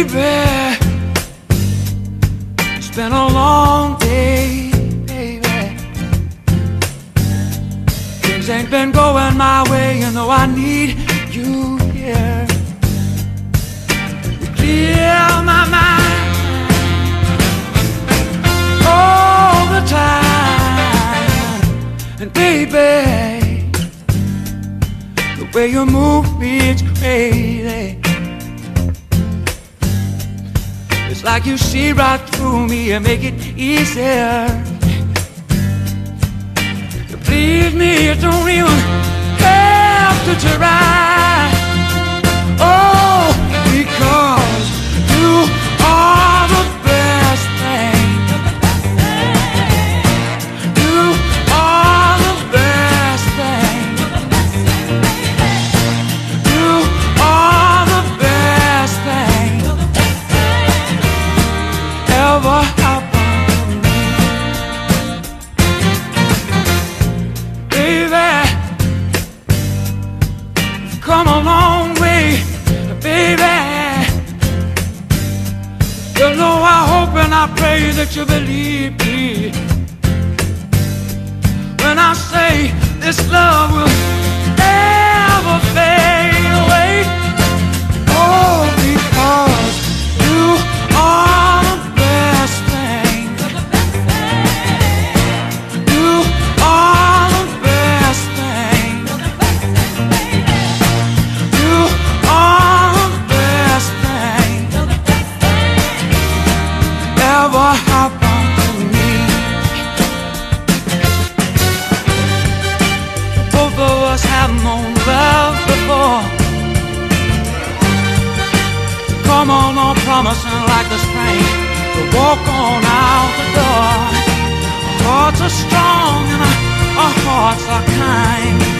Baby, it's been a long day, baby. Things ain't been going my way, you know I need you here. You clear my mind all the time, and baby, the way you move me, it's crazy. Like you see right through me and make it easier. To please me, you don't even have to try. Oh, because I pray that you believe me. When I say this love will never fade ever happened to me. Both of us have known love before. Come on, on, promising like the spring to walk on out the door. Our hearts are strong and our, our hearts are kind.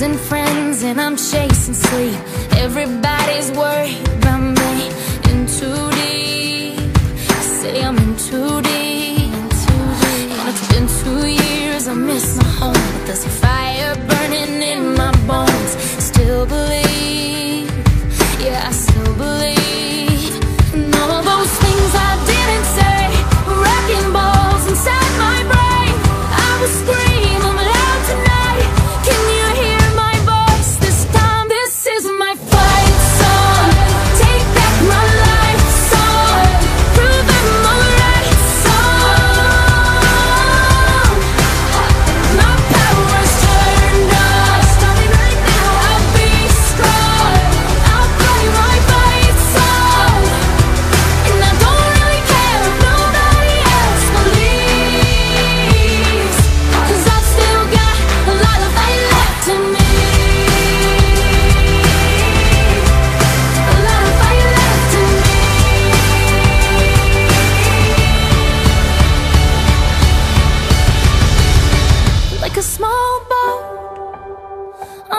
Losing friends and I'm chasing sleep. Everybody's worried about me. In too deep. Say I'm in too deep. And it's been two years, I miss my home. But there's a fire burning in my bones. Still believe.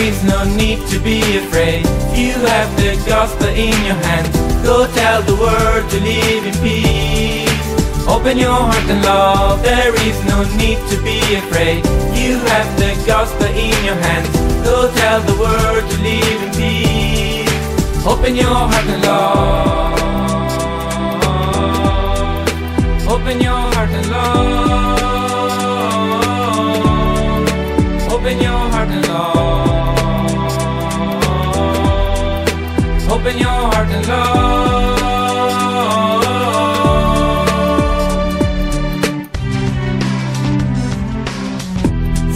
is no need to be afraid. You have the gospel in your hand. Go tell the world to live in peace. Open your heart and love. There is no need to be afraid. You have the gospel in your hand. Go tell the world to live in peace. Open your heart and love. Open your heart and love. Open your heart and love. Open your heart and love.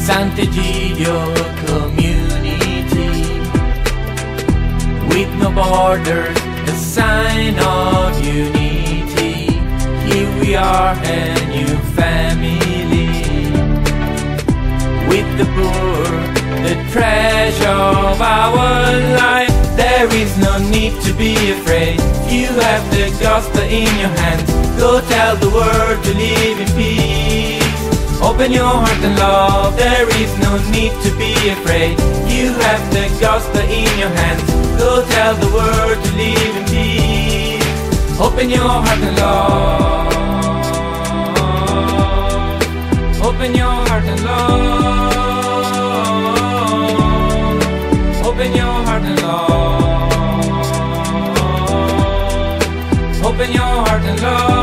Sant'Egidio community with no borders, the sign of unity. Here we are, a new family with the poor, the treasure of our life. There is no need to be afraid. You have the gospel in your hands. Go tell the world to live in peace. Open your heart and love. There is no need to be afraid. You have the gospel in your hands. Go tell the world to live in peace. Open your heart and love. Open your heart and love. Open your heart and love. Open your heart and love.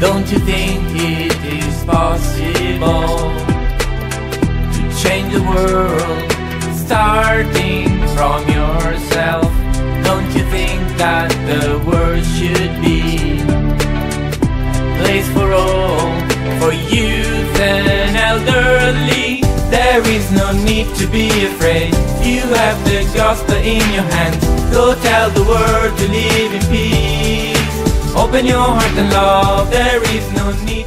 Don't you think it is possible to change the world starting from yourself? Don't you think that the world should be a place for all, for youth and elderly? There is no need to be afraid. You have the gospel in your hands Go tell the world to live in peace. Open your heart and love. There is no need